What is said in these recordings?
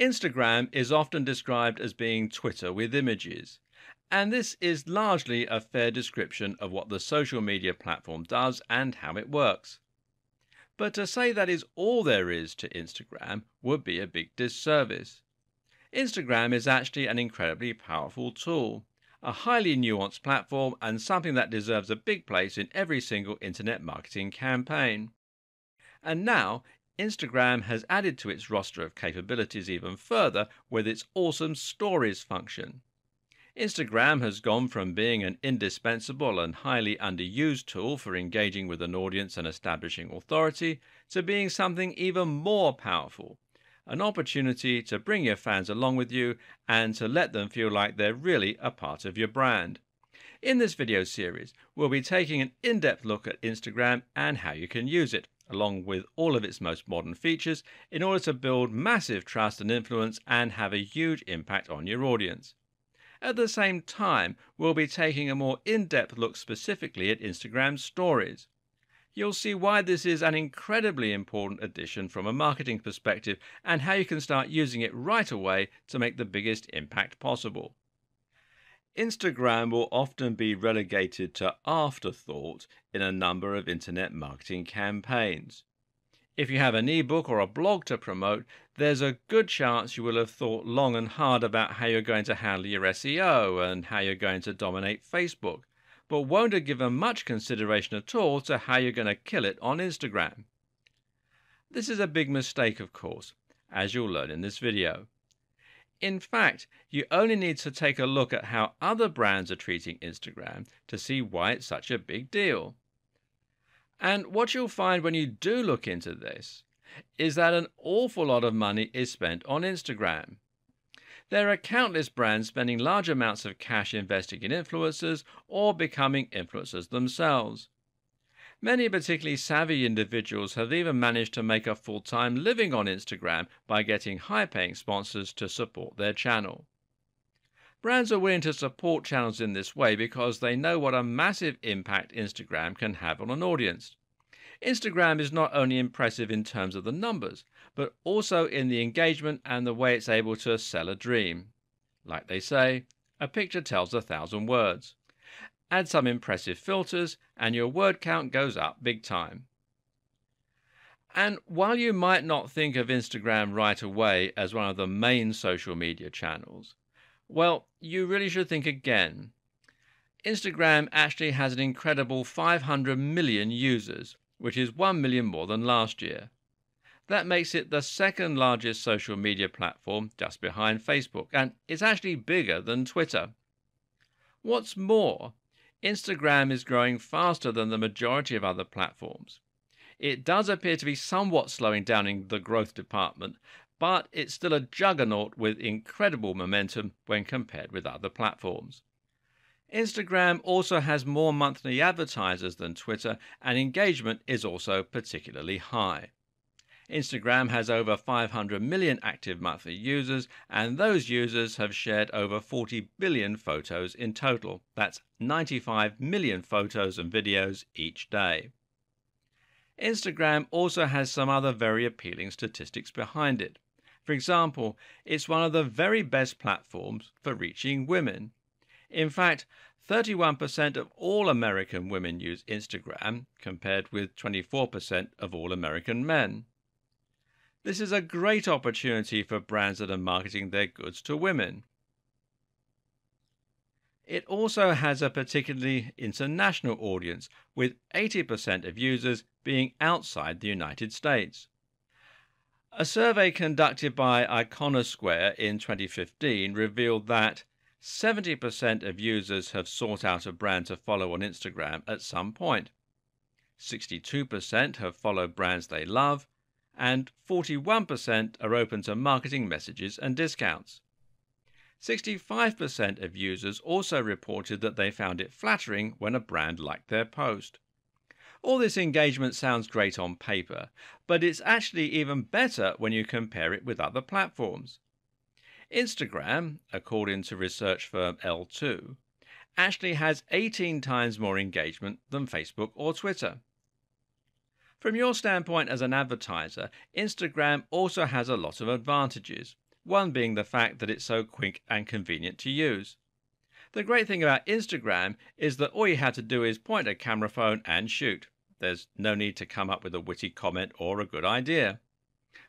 Instagram is often described as being Twitter with images, and this is largely a fair description of what the social media platform does and how it works. But to say that is all there is to Instagram would be a big disservice. Instagram is actually an incredibly powerful tool, a highly nuanced platform, and something that deserves a big place in every single internet marketing campaign. And now Instagram has added to its roster of capabilities even further with its awesome Stories function. Instagram has gone from being an indispensable and highly underused tool for engaging with an audience and establishing authority to being something even more powerful an opportunity to bring your fans along with you and to let them feel like they're really a part of your brand. In this video series, we'll be taking an in depth look at Instagram and how you can use it along with all of its most modern features, in order to build massive trust and influence and have a huge impact on your audience. At the same time, we'll be taking a more in depth look specifically at Instagram stories. You'll see why this is an incredibly important addition from a marketing perspective and how you can start using it right away to make the biggest impact possible. Instagram will often be relegated to afterthought in a number of internet marketing campaigns. If you have an ebook or a blog to promote, there's a good chance you will have thought long and hard about how you're going to handle your SEO and how you're going to dominate Facebook, but won't have given much consideration at all to how you're going to kill it on Instagram. This is a big mistake, of course, as you'll learn in this video. In fact, you only need to take a look at how other brands are treating Instagram to see why it's such a big deal. And what you'll find when you do look into this is that an awful lot of money is spent on Instagram. There are countless brands spending large amounts of cash investing in influencers or becoming influencers themselves. Many particularly savvy individuals have even managed to make a full time living on Instagram by getting high paying sponsors to support their channel. Brands are willing to support channels in this way because they know what a massive impact Instagram can have on an audience. Instagram is not only impressive in terms of the numbers, but also in the engagement and the way it's able to sell a dream. Like they say, a picture tells a thousand words. Add some impressive filters, and your word count goes up big time. And while you might not think of Instagram right away as one of the main social media channels, well, you really should think again. Instagram actually has an incredible 500 million users, which is 1 million more than last year. That makes it the second largest social media platform just behind Facebook, and it's actually bigger than Twitter. What's more, Instagram is growing faster than the majority of other platforms. It does appear to be somewhat slowing down in the growth department, but it's still a juggernaut with incredible momentum when compared with other platforms. Instagram also has more monthly advertisers than Twitter, and engagement is also particularly high. Instagram has over 500 million active monthly users, and those users have shared over 40 billion photos in total. That's 95 million photos and videos each day. Instagram also has some other very appealing statistics behind it. For example, it's one of the very best platforms for reaching women. In fact, 31% of all American women use Instagram, compared with 24% of all American men. This is a great opportunity for brands that are marketing their goods to women. It also has a particularly international audience, with 80% of users being outside the United States. A survey conducted by Iconosquare in 2015 revealed that 70% of users have sought out a brand to follow on Instagram at some point. 62% have followed brands they love, and 41% are open to marketing messages and discounts. 65% of users also reported that they found it flattering when a brand liked their post. All this engagement sounds great on paper, but it's actually even better when you compare it with other platforms. Instagram, according to research firm L2, actually has 18 times more engagement than Facebook or Twitter. From your standpoint as an advertiser, Instagram also has a lot of advantages. one being the fact that it's so quick and convenient to use. The great thing about Instagram is that all you have to do is point a camera phone and shoot. There's no need to come up with a witty comment or a good idea.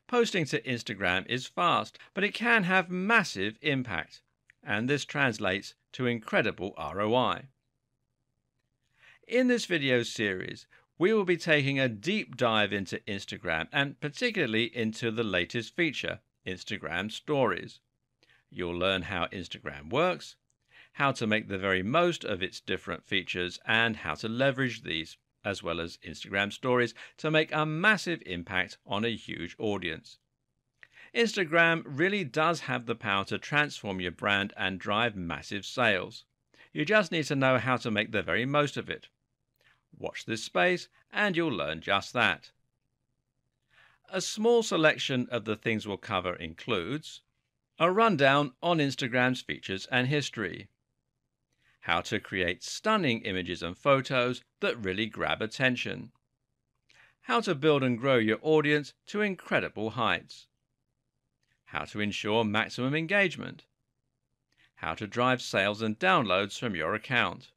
Posting to Instagram is fast, but it can have massive impact, and this translates to incredible ROI. In this video series, we will be taking a deep dive into Instagram and particularly into the latest feature, Instagram Stories. You'll learn how Instagram works, how to make the very most of its different features, and how to leverage these, as well as Instagram Stories, to make a massive impact on a huge audience. Instagram really does have the power to transform your brand and drive massive sales. You just need to know how to make the very most of it. Watch this space and you'll learn just that. A small selection of the things we'll cover includes a rundown on Instagram's features and history, how to create stunning images and photos that really grab attention, how to build and grow your audience to incredible heights, how to ensure maximum engagement, how to drive sales and downloads from your account,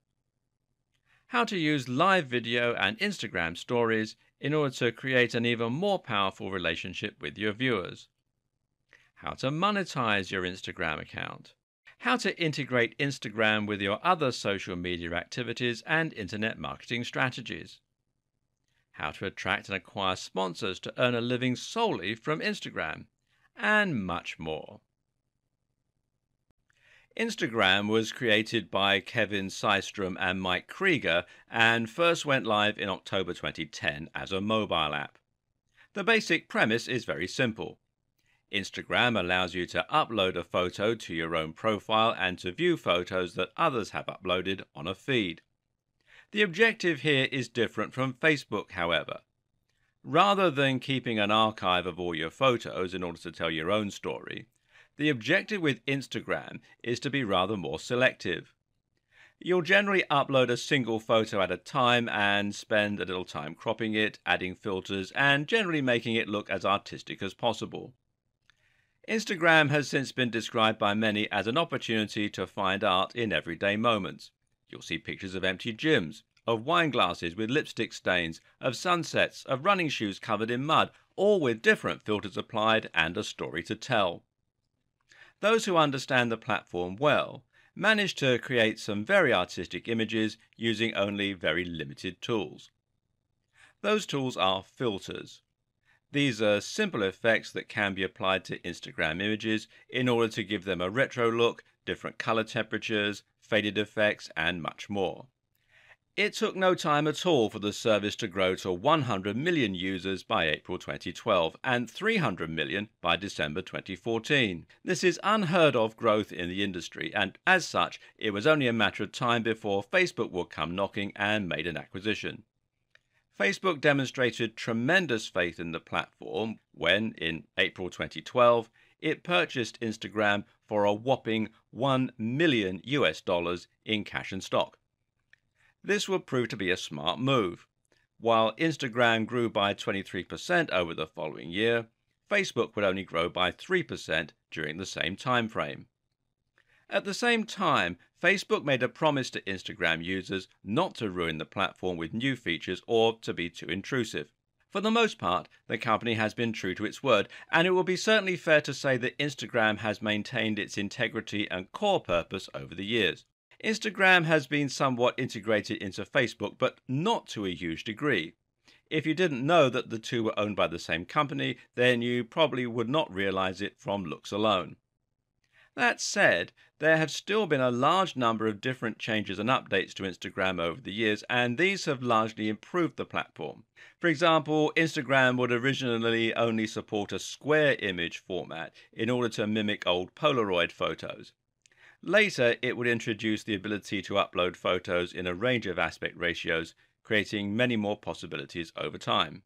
how to use live video and Instagram stories in order to create an even more powerful relationship with your viewers, how to monetize your Instagram account, how to integrate Instagram with your other social media activities and internet marketing strategies, how to attract and acquire sponsors to earn a living solely from Instagram, and much more. Instagram was created by Kevin Systrom and Mike Krieger and first went live in October 2010 as a mobile app. The basic premise is very simple. Instagram allows you to upload a photo to your own profile and to view photos that others have uploaded on a feed. The objective here is different from Facebook, however. Rather than keeping an archive of all your photos in order to tell your own story, the objective with Instagram is to be rather more selective. You'll generally upload a single photo at a time and spend a little time cropping it, adding filters, and generally making it look as artistic as possible. Instagram has since been described by many as an opportunity to find art in everyday moments. You'll see pictures of empty gyms, of wine glasses with lipstick stains, of sunsets, of running shoes covered in mud, all with different filters applied and a story to tell. Those who understand the platform well manage to create some very artistic images using only very limited tools. Those tools are filters. These are simple effects that can be applied to Instagram images in order to give them a retro look, different color temperatures, faded effects, and much more. It took no time at all for the service to grow to 100 million users by April 2012 and 300 million by December 2014. This is unheard of growth in the industry, and as such, it was only a matter of time before Facebook would come knocking and made an acquisition. Facebook demonstrated tremendous faith in the platform when, in April 2012, it purchased Instagram for a whopping 1 million US dollars in cash and stock. This would prove to be a smart move. While Instagram grew by 23% over the following year, Facebook would only grow by 3% during the same time frame. At the same time, Facebook made a promise to Instagram users not to ruin the platform with new features or to be too intrusive. For the most part, the company has been true to its word, and it will be certainly fair to say that Instagram has maintained its integrity and core purpose over the years. Instagram has been somewhat integrated into Facebook, but not to a huge degree. If you didn't know that the two were owned by the same company, then you probably would not realize it from looks alone. That said, there have still been a large number of different changes and updates to Instagram over the years, and these have largely improved the platform. For example, Instagram would originally only support a square image format in order to mimic old Polaroid photos. Later, it would introduce the ability to upload photos in a range of aspect ratios, creating many more possibilities over time.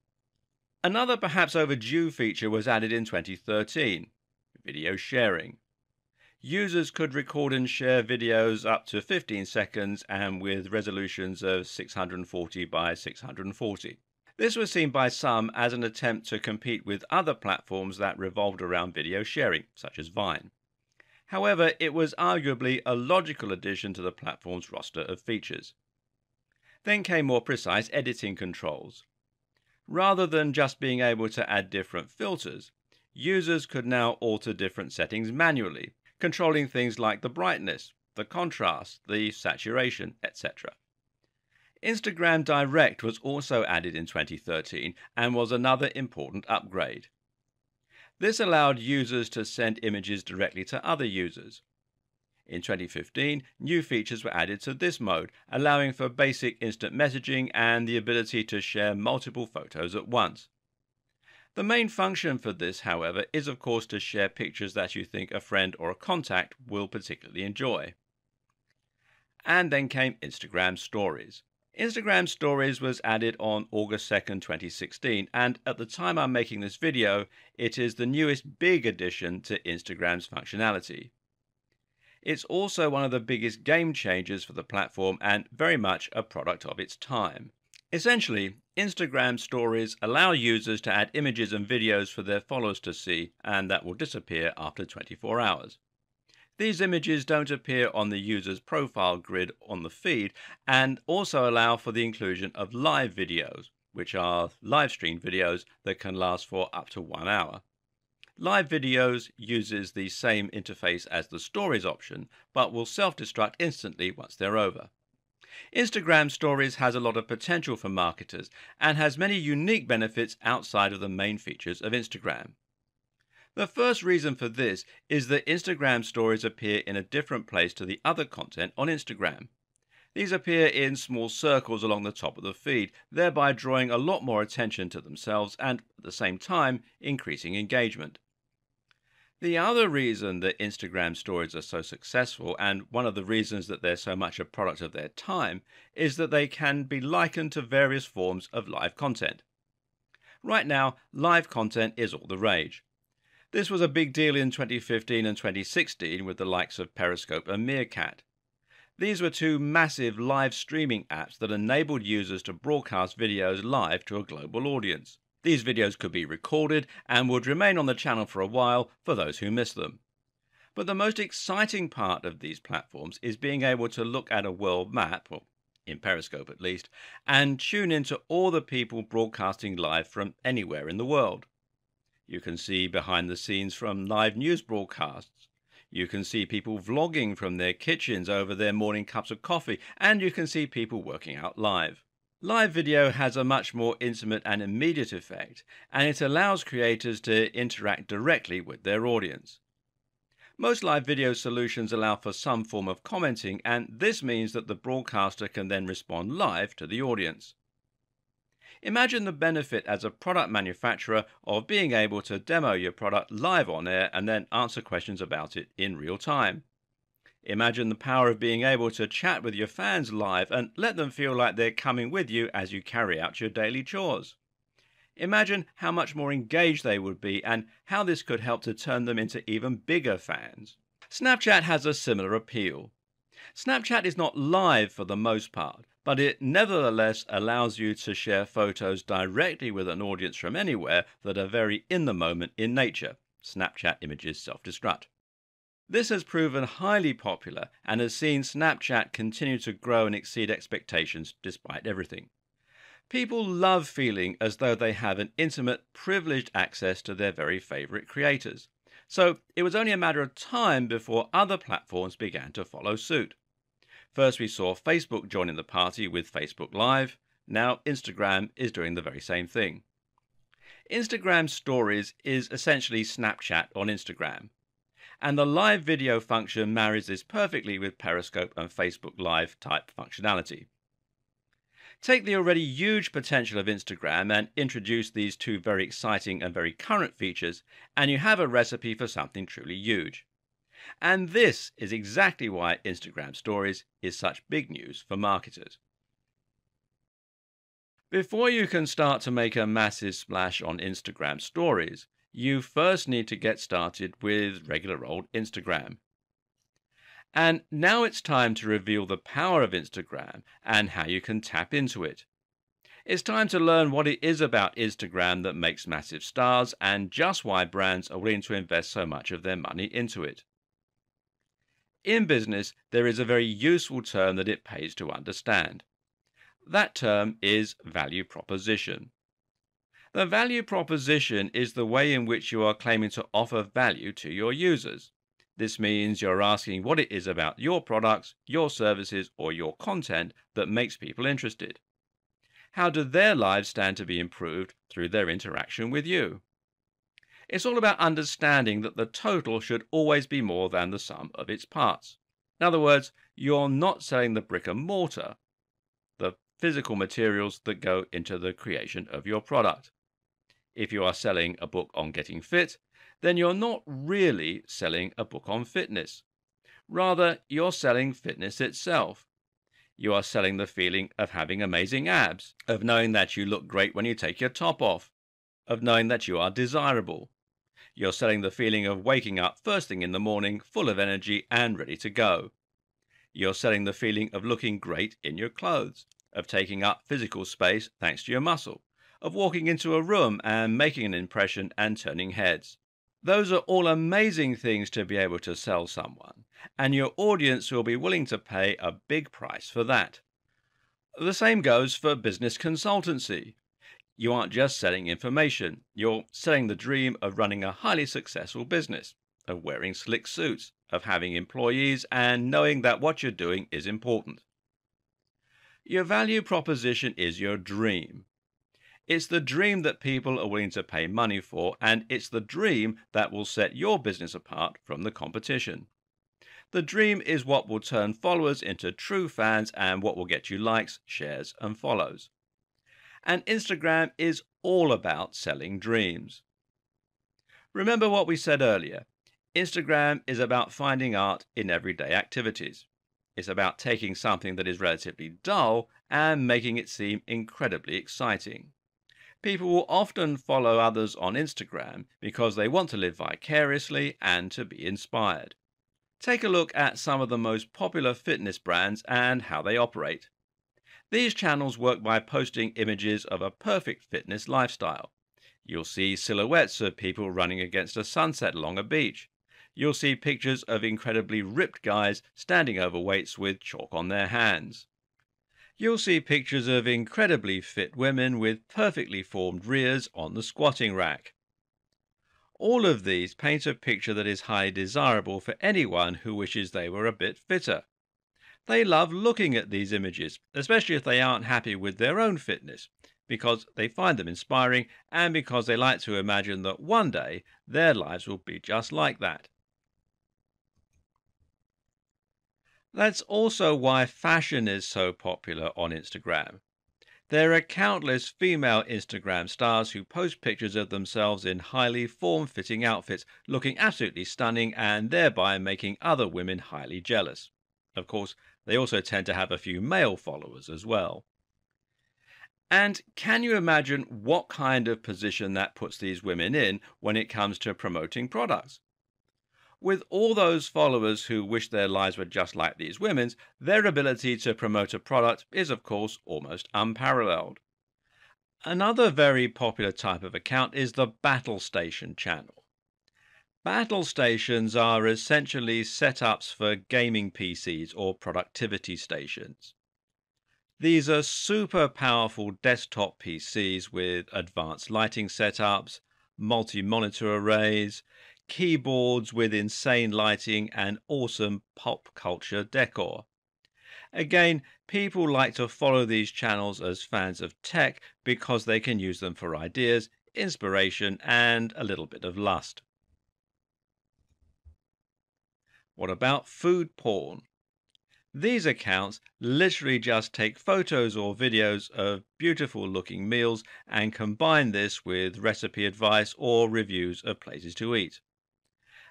Another perhaps overdue feature was added in 2013 video sharing. Users could record and share videos up to 15 seconds and with resolutions of 640 by 640. This was seen by some as an attempt to compete with other platforms that revolved around video sharing, such as Vine. However, it was arguably a logical addition to the platform's roster of features. Then came more precise editing controls. Rather than just being able to add different filters, users could now alter different settings manually, controlling things like the brightness, the contrast, the saturation, etc. Instagram Direct was also added in 2013 and was another important upgrade. This allowed users to send images directly to other users. In 2015, new features were added to this mode, allowing for basic instant messaging and the ability to share multiple photos at once. The main function for this, however, is of course to share pictures that you think a friend or a contact will particularly enjoy. And then came Instagram Stories. Instagram Stories was added on August 2nd, 2016, and at the time I'm making this video, it is the newest big addition to Instagram's functionality. It's also one of the biggest game changers for the platform and very much a product of its time. Essentially, Instagram stories allow users to add images and videos for their followers to see, and that will disappear after 24 hours. These images don't appear on the user's profile grid on the feed and also allow for the inclusion of live videos, which are live stream videos that can last for up to one hour. Live videos uses the same interface as the stories option, but will self-destruct instantly once they're over. Instagram Stories has a lot of potential for marketers and has many unique benefits outside of the main features of Instagram. The first reason for this is that Instagram stories appear in a different place to the other content on Instagram. These appear in small circles along the top of the feed, thereby drawing a lot more attention to themselves and, at the same time, increasing engagement. The other reason that Instagram stories are so successful, and one of the reasons that they're so much a product of their time, is that they can be likened to various forms of live content. Right now, live content is all the rage. This was a big deal in 2015 and 2016 with the likes of Periscope and Meerkat. These were two massive live streaming apps that enabled users to broadcast videos live to a global audience. These videos could be recorded and would remain on the channel for a while for those who missed them. But the most exciting part of these platforms is being able to look at a world map, or in Periscope at least, and tune into all the people broadcasting live from anywhere in the world. You can see behind the scenes from live news broadcasts. You can see people vlogging from their kitchens over their morning cups of coffee, and you can see people working out live. Live video has a much more intimate and immediate effect, and it allows creators to interact directly with their audience. Most live video solutions allow for some form of commenting, and this means that the broadcaster can then respond live to the audience. Imagine the benefit as a product manufacturer of being able to demo your product live on air and then answer questions about it in real time. Imagine the power of being able to chat with your fans live and let them feel like they're coming with you as you carry out your daily chores. Imagine how much more engaged they would be and how this could help to turn them into even bigger fans. Snapchat has a similar appeal. Snapchat is not live for the most part, but it nevertheless allows you to share photos directly with an audience from anywhere that are very in the moment in nature. Snapchat images self destruct. This has proven highly popular and has seen Snapchat continue to grow and exceed expectations despite everything. People love feeling as though they have an intimate, privileged access to their very favourite creators. So it was only a matter of time before other platforms began to follow suit. First, we saw Facebook joining the party with Facebook Live. Now, Instagram is doing the very same thing. Instagram Stories is essentially Snapchat on Instagram. And the live video function marries this perfectly with Periscope and Facebook Live type functionality. Take the already huge potential of Instagram and introduce these two very exciting and very current features, and you have a recipe for something truly huge. And this is exactly why Instagram Stories is such big news for marketers. Before you can start to make a massive splash on Instagram Stories, you first need to get started with regular old Instagram. And now it's time to reveal the power of Instagram and how you can tap into it. It's time to learn what it is about Instagram that makes massive stars and just why brands are willing to invest so much of their money into it. In business, there is a very useful term that it pays to understand. That term is value proposition. The value proposition is the way in which you are claiming to offer value to your users. This means you're asking what it is about your products, your services, or your content that makes people interested. How do their lives stand to be improved through their interaction with you? It's all about understanding that the total should always be more than the sum of its parts. In other words, you're not selling the brick and mortar, the physical materials that go into the creation of your product. If you are selling a book on getting fit, then you're not really selling a book on fitness. Rather, you're selling fitness itself. You are selling the feeling of having amazing abs, of knowing that you look great when you take your top off, of knowing that you are desirable. You're selling the feeling of waking up first thing in the morning, full of energy and ready to go. You're selling the feeling of looking great in your clothes, of taking up physical space thanks to your muscle, of walking into a room and making an impression and turning heads. Those are all amazing things to be able to sell someone, and your audience will be willing to pay a big price for that. The same goes for business consultancy. You aren't just selling information, you're selling the dream of running a highly successful business, of wearing slick suits, of having employees, and knowing that what you're doing is important. Your value proposition is your dream. It's the dream that people are willing to pay money for, and it's the dream that will set your business apart from the competition. The dream is what will turn followers into true fans and what will get you likes, shares, and follows. And Instagram is all about selling dreams. Remember what we said earlier Instagram is about finding art in everyday activities. It's about taking something that is relatively dull and making it seem incredibly exciting. People will often follow others on Instagram because they want to live vicariously and to be inspired. Take a look at some of the most popular fitness brands and how they operate. These channels work by posting images of a perfect fitness lifestyle. You'll see silhouettes of people running against a sunset along a beach. You'll see pictures of incredibly ripped guys standing over weights with chalk on their hands. You'll see pictures of incredibly fit women with perfectly formed rears on the squatting rack. All of these paint a picture that is highly desirable for anyone who wishes they were a bit fitter. They love looking at these images, especially if they aren't happy with their own fitness, because they find them inspiring and because they like to imagine that one day their lives will be just like that. That's also why fashion is so popular on Instagram. There are countless female Instagram stars who post pictures of themselves in highly form fitting outfits, looking absolutely stunning and thereby making other women highly jealous. Of course, they also tend to have a few male followers as well. And can you imagine what kind of position that puts these women in when it comes to promoting products? with all those followers who wish their lives were just like these women's, their ability to promote a product is, of course, almost unparalleled. Another very popular type of account is the battle station channel. Battle stations are essentially setups for gaming PCs or productivity stations. These are super powerful desktop PCs with advanced lighting setups, multi monitor arrays, keyboards with insane lighting and awesome pop culture decor. Again, people like to follow these channels as fans of tech because they can use them for ideas, inspiration, and a little bit of lust. What about food porn? These accounts literally just take photos or videos of beautiful looking meals and combine this with recipe advice or reviews of places to eat.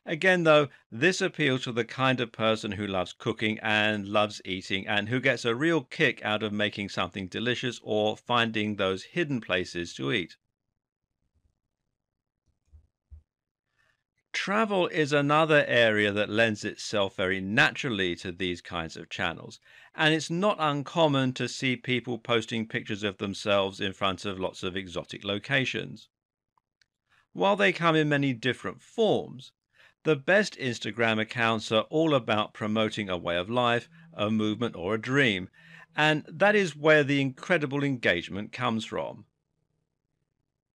Again, though, this appeals to the kind of person who loves cooking and loves eating and who gets a real kick out of making something delicious or finding those hidden places to eat. Travel is another area that lends itself very naturally to these kinds of channels, and it's not uncommon to see people posting pictures of themselves in front of lots of exotic locations. While they come in many different forms, the best Instagram accounts are all about promoting a way of life, a movement, or a dream, and that is where the incredible engagement comes from.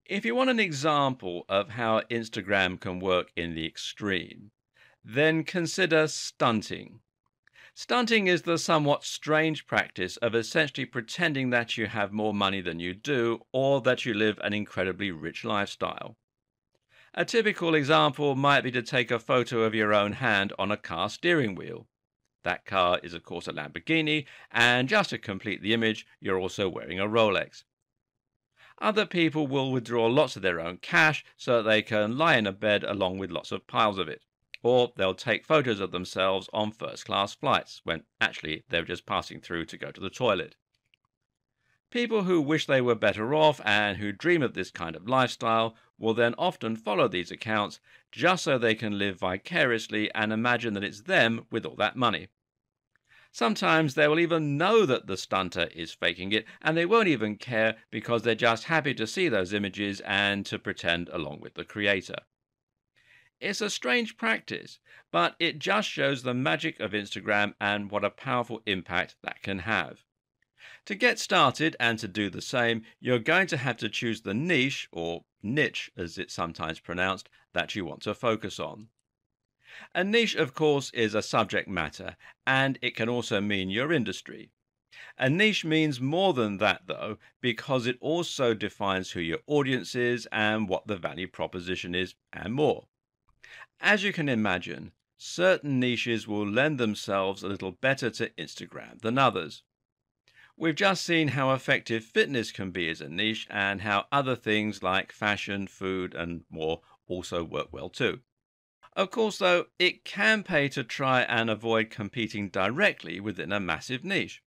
If you want an example of how Instagram can work in the extreme, then consider stunting. Stunting is the somewhat strange practice of essentially pretending that you have more money than you do or that you live an incredibly rich lifestyle. A typical example might be to take a photo of your own hand on a car steering wheel. That car is, of course, a Lamborghini, and just to complete the image, you're also wearing a Rolex. Other people will withdraw lots of their own cash so that they can lie in a bed along with lots of piles of it. Or they'll take photos of themselves on first class flights when actually they're just passing through to go to the toilet. People who wish they were better off and who dream of this kind of lifestyle will then often follow these accounts just so they can live vicariously and imagine that it's them with all that money. Sometimes they will even know that the stunter is faking it and they won't even care because they're just happy to see those images and to pretend along with the creator. It's a strange practice, but it just shows the magic of Instagram and what a powerful impact that can have. To get started and to do the same, you're going to have to choose the niche, or niche as it's sometimes pronounced, that you want to focus on. A niche, of course, is a subject matter, and it can also mean your industry. A niche means more than that, though, because it also defines who your audience is and what the value proposition is, and more. As you can imagine, certain niches will lend themselves a little better to Instagram than others. We've just seen how effective fitness can be as a niche and how other things like fashion, food, and more also work well too. Of course, though, it can pay to try and avoid competing directly within a massive niche.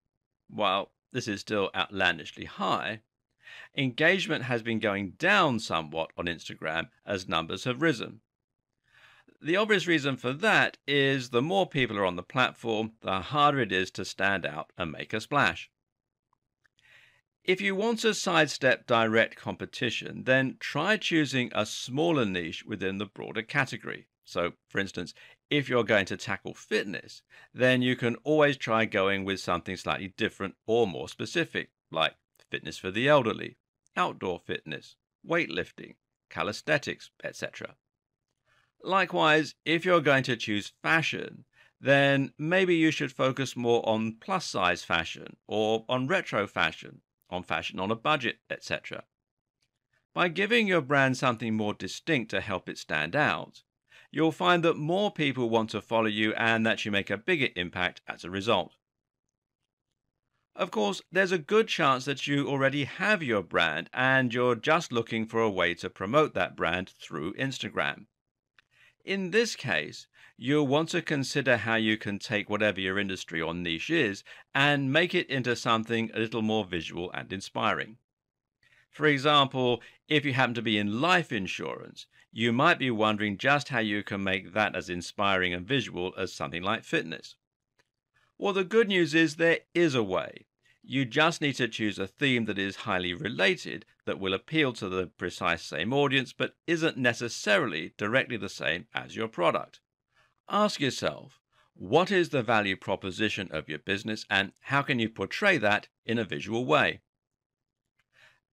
While this is still outlandishly high, engagement has been going down somewhat on Instagram as numbers have risen. The obvious reason for that is the more people are on the platform, the harder it is to stand out and make a splash. If you want to sidestep direct competition, then try choosing a smaller niche within the broader category. So, for instance, if you're going to tackle fitness, then you can always try going with something slightly different or more specific, like fitness for the elderly, outdoor fitness, weightlifting, calisthenics, etc. Likewise, if you're going to choose fashion, then maybe you should focus more on plus size fashion or on retro fashion on fashion on a budget, etc. By giving your brand something more distinct to help it stand out, you'll find that more people want to follow you and that you make a bigger impact as a result. Of course, there's a good chance that you already have your brand and you're just looking for a way to promote that brand through Instagram. In this case, you'll want to consider how you can take whatever your industry or niche is and make it into something a little more visual and inspiring. For example, if you happen to be in life insurance, you might be wondering just how you can make that as inspiring and visual as something like fitness. Well, the good news is there is a way. You just need to choose a theme that is highly related, that will appeal to the precise same audience, but isn't necessarily directly the same as your product. Ask yourself, what is the value proposition of your business and how can you portray that in a visual way?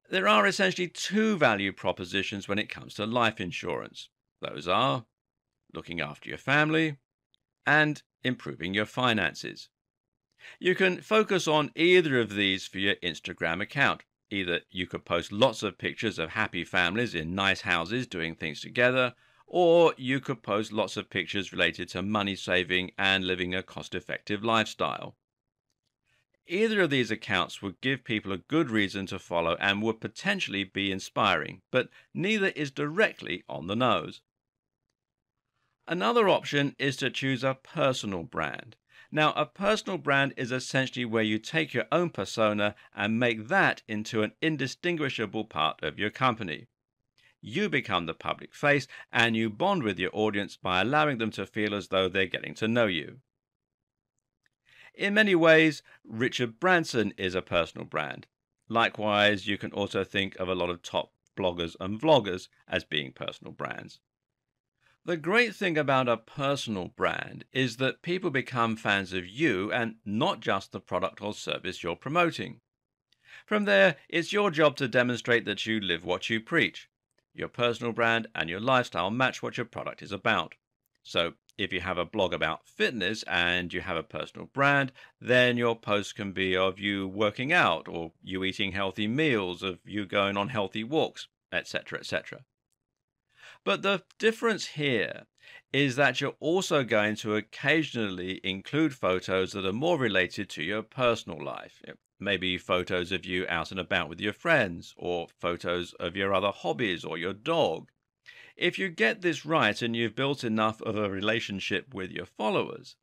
There are essentially two value propositions when it comes to life insurance. Those are looking after your family and improving your finances. You can focus on either of these for your Instagram account. Either you could post lots of pictures of happy families in nice houses doing things together, or you could post lots of pictures related to money saving and living a cost effective lifestyle. Either of these accounts would give people a good reason to follow and would potentially be inspiring, but neither is directly on the nose. Another option is to choose a personal brand. Now, a personal brand is essentially where you take your own persona and make that into an indistinguishable part of your company. you become the public face and you bond with your audience by allowing them to feel as though they're getting to know you. In many ways, Richard Branson is a personal brand. Likewise, you can also think of a lot of top bloggers and vloggers as being personal brands. The great thing about a personal brand is that people become fans of you and not just the product or service you're promoting. From there, it's your job to demonstrate that you live what you preach. Your personal brand and your lifestyle match what your product is about. So, if you have a blog about fitness and you have a personal brand, then your post can be of you working out or you eating healthy meals, of you going on healthy walks, etc., etc. But the difference here is that you're also going to occasionally include photos that are more related to your personal life. Maybe photos of you out and about with your friends, or photos of your other hobbies or your dog. If you get this right and you've built enough of a relationship with your followers,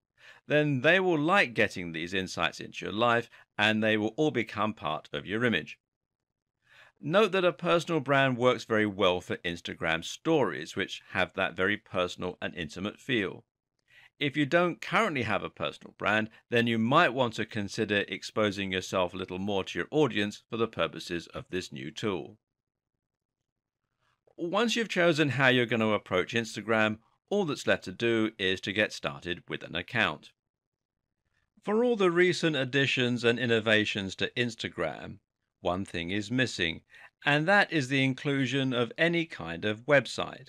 then they will like getting these insights into your life and they will all become part of your image. Note that a personal brand works very well for Instagram stories, which have that very personal and intimate feel. If you don't currently have a personal brand, then you might want to consider exposing yourself a little more to your audience for the purposes of this new tool. Once you've chosen how you're going to approach Instagram, all that's left to do is to get started with an account. For all the recent additions and innovations to Instagram, one thing is missing, and that is the inclusion of any kind of website.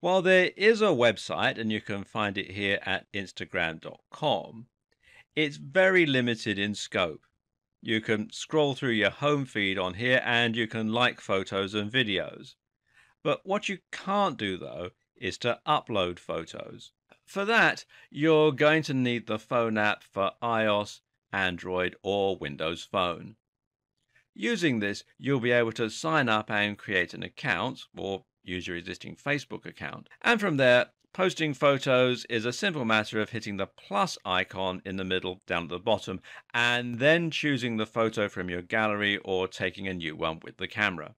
While there is a website, and you can find it here at Instagram.com, it's very limited in scope. You can scroll through your home feed on here and you can like photos and videos. But what you can't do though is to upload photos. For that, you're going to need the phone app for iOS, Android, or Windows Phone. Using this, you'll be able to sign up and create an account, or use your existing Facebook account. And from there, posting photos is a simple matter of hitting the plus icon in the middle down at the bottom, and then choosing the photo from your gallery or taking a new one with the camera.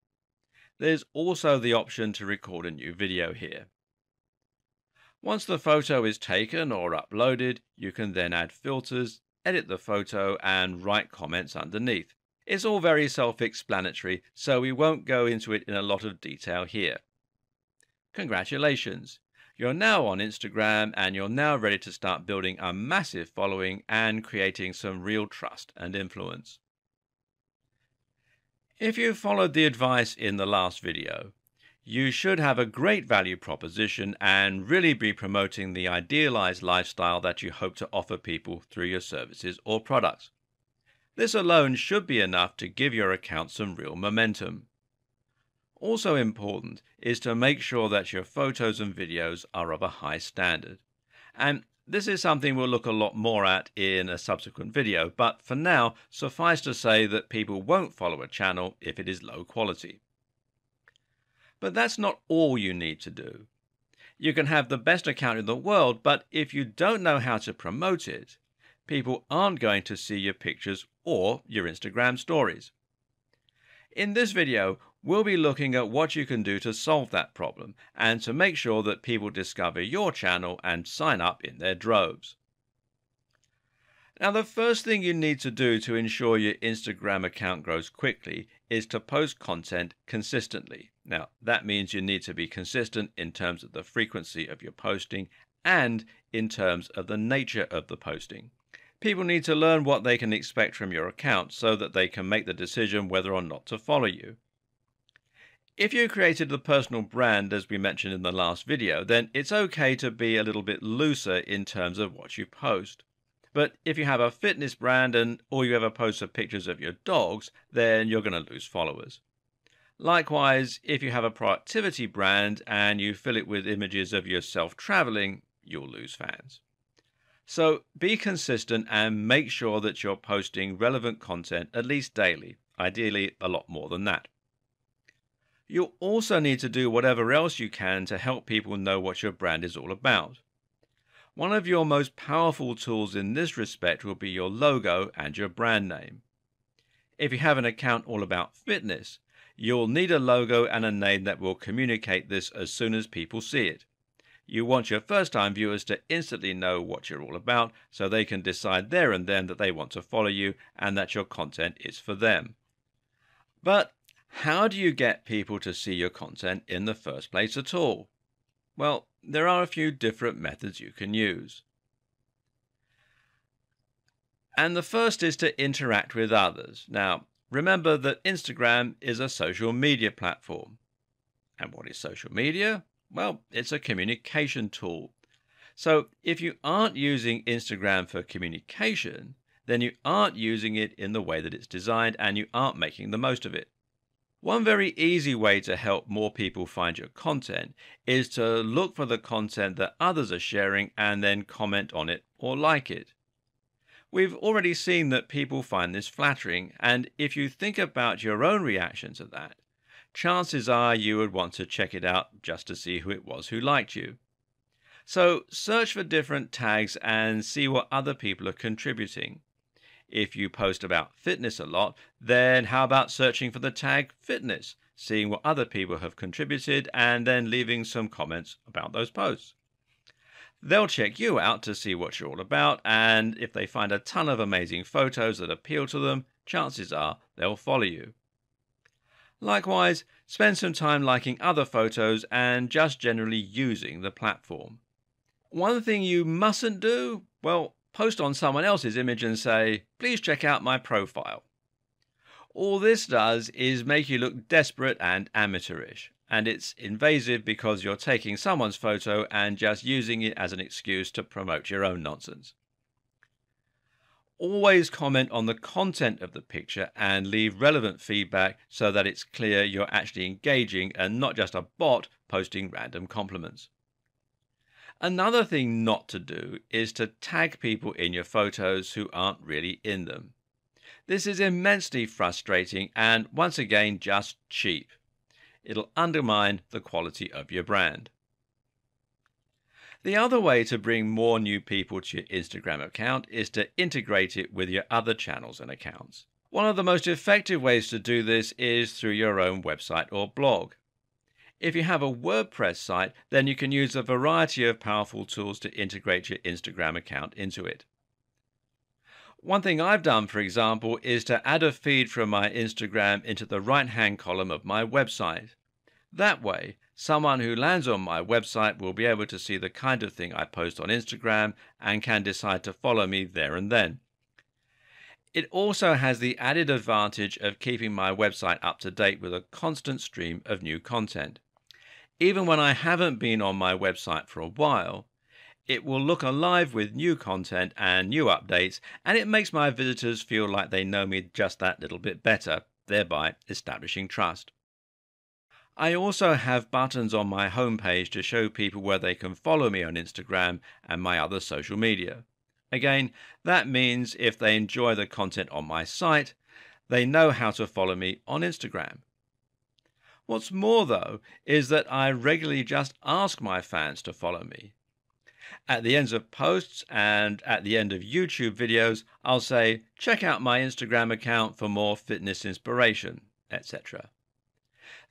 There's also the option to record a new video here. Once the photo is taken or uploaded, you can then add filters, edit the photo, and write comments underneath. It's all very self-explanatory, so we won't go into it in a lot of detail here. Congratulations! You're now on Instagram and you're now ready to start building a massive following and creating some real trust and influence. If you followed the advice in the last video, you should have a great value proposition and really be promoting the idealized lifestyle that you hope to offer people through your services or products. This alone should be enough to give your account some real momentum. Also important is to make sure that your photos and videos are of a high standard. And this is something we'll look a lot more at in a subsequent video, but for now, suffice to say that people won't follow a channel if it is low quality. But that's not all you need to do. You can have the best account in the world, but if you don't know how to promote it, people aren't going to see your pictures or your Instagram stories. In this video, we'll be looking at what you can do to solve that problem and to make sure that people discover your channel and sign up in their droves. Now, the first thing you need to do to ensure your Instagram account grows quickly is to post content consistently. Now, that means you need to be consistent in terms of the frequency of your posting and in terms of the nature of the posting. People need to learn what they can expect from your account so that they can make the decision whether or not to follow you. If you created the personal brand as we mentioned in the last video, then it's okay to be a little bit looser in terms of what you post. But if you have a fitness brand and all you ever post are pictures of your dogs, then you're going to lose followers. Likewise, if you have a productivity brand and you fill it with images of yourself traveling, you'll lose fans. So be consistent and make sure that you're posting relevant content at least daily, ideally a lot more than that. You'll also need to do whatever else you can to help people know what your brand is all about. One of your most powerful tools in this respect will be your logo and your brand name. If you have an account all about fitness, you'll need a logo and a name that will communicate this as soon as people see it. You want your first time viewers to instantly know what you're all about so they can decide there and then that they want to follow you and that your content is for them. But how do you get people to see your content in the first place at all? Well, there are a few different methods you can use. And the first is to interact with others. Now, remember that Instagram is a social media platform. And what is social media? Well, it's a communication tool. So if you aren't using Instagram for communication, then you aren't using it in the way that it's designed and you aren't making the most of it. One very easy way to help more people find your content is to look for the content that others are sharing and then comment on it or like it. We've already seen that people find this flattering, and if you think about your own reaction to that, chances are you would want to check it out just to see who it was who liked you. So search for different tags and see what other people are contributing. If you post about fitness a lot, then how about searching for the tag fitness, seeing what other people have contributed, and then leaving some comments about those posts? They'll check you out to see what you're all about, and if they find a ton of amazing photos that appeal to them, chances are they'll follow you. Likewise, spend some time liking other photos and just generally using the platform. One thing you mustn't do, well, post on someone else's image and say, please check out my profile. All this does is make you look desperate and amateurish and it's invasive because you're taking someone's photo and just using it as an excuse to promote your own nonsense. Always comment on the content of the picture and leave relevant feedback so that it's clear you're actually engaging and not just a bot posting random compliments. Another thing not to do is to tag people in your photos who aren't really in them. This is immensely frustrating and once again just cheap it'll undermine the quality of your brand. The other way to bring more new people to your Instagram account is to integrate it with your other channels and accounts. One of the most effective ways to do this is through your own website or blog. If you have a WordPress site, then you can use a variety of powerful tools to integrate your Instagram account into it. One thing I've done, for example, is to add a feed from my Instagram into the right hand column of my website. That way, someone who lands on my website will be able to see the kind of thing I post on Instagram and can decide to follow me there and then. It also has the added advantage of keeping my website up to date with a constant stream of new content. Even when I haven't been on my website for a while, it will look alive with new content and new updates, and it makes my visitors feel like they know me just that little bit better, thereby establishing trust. I also have buttons on my homepage to show people where they can follow me on Instagram and my other social media. Again, that means if they enjoy the content on my site, they know how to follow me on Instagram. What's more, though, is that I regularly just ask my fans to follow me. At the ends of posts and at the end of YouTube videos, I'll say, check out my Instagram account for more fitness inspiration, etc.